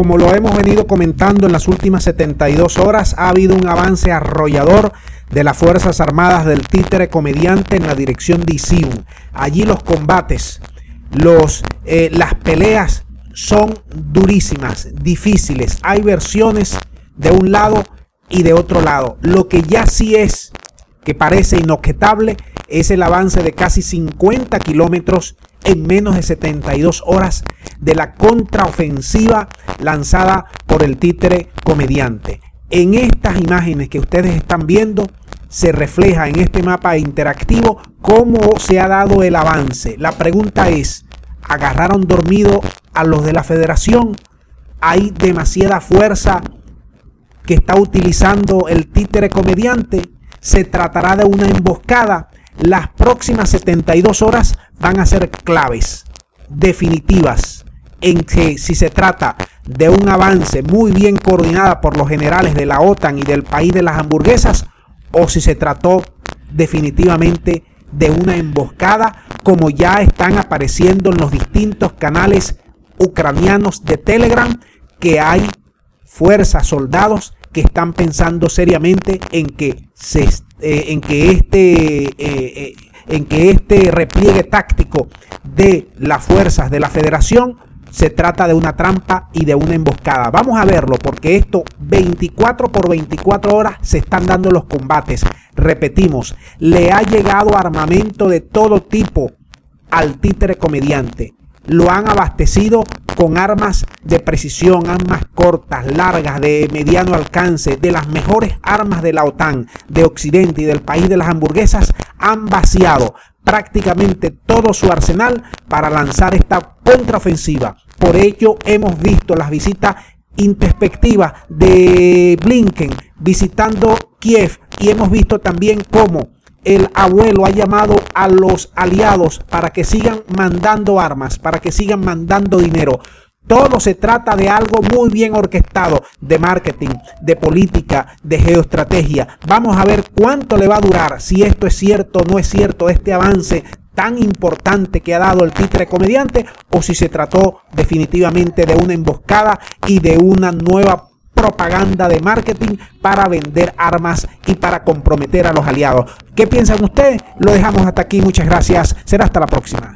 como lo hemos venido comentando en las últimas 72 horas, ha habido un avance arrollador de las Fuerzas Armadas del títere comediante en la dirección de Isiu. Allí los combates, los, eh, las peleas son durísimas, difíciles. Hay versiones de un lado y de otro lado. Lo que ya sí es, que parece inobjetable, es el avance de casi 50 kilómetros en menos de 72 horas de la contraofensiva lanzada por el títere comediante. En estas imágenes que ustedes están viendo se refleja en este mapa interactivo cómo se ha dado el avance. La pregunta es, ¿agarraron dormido a los de la federación? ¿Hay demasiada fuerza que está utilizando el títere comediante? ¿Se tratará de una emboscada? Las próximas 72 horas van a ser claves, definitivas, en que si se trata de un avance muy bien coordinada por los generales de la OTAN y del país de las hamburguesas, o si se trató definitivamente de una emboscada, como ya están apareciendo en los distintos canales ucranianos de Telegram, que hay fuerzas, soldados que están pensando seriamente en que, se, eh, en que este... Eh, eh, en que este repliegue táctico de las fuerzas de la federación se trata de una trampa y de una emboscada. Vamos a verlo porque esto 24 por 24 horas se están dando los combates. Repetimos, le ha llegado armamento de todo tipo al títere comediante. Lo han abastecido con armas de precisión, armas cortas, largas, de mediano alcance, de las mejores armas de la OTAN, de Occidente y del país de las hamburguesas, han vaciado prácticamente todo su arsenal para lanzar esta contraofensiva. Por ello hemos visto las visitas introspectivas de Blinken visitando Kiev y hemos visto también cómo el abuelo ha llamado a los aliados para que sigan mandando armas, para que sigan mandando dinero. Todo se trata de algo muy bien orquestado, de marketing, de política, de geoestrategia. Vamos a ver cuánto le va a durar, si esto es cierto o no es cierto, este avance tan importante que ha dado el titre comediante, o si se trató definitivamente de una emboscada y de una nueva propaganda de marketing para vender armas y para comprometer a los aliados. ¿Qué piensan ustedes? Lo dejamos hasta aquí. Muchas gracias. Será hasta la próxima.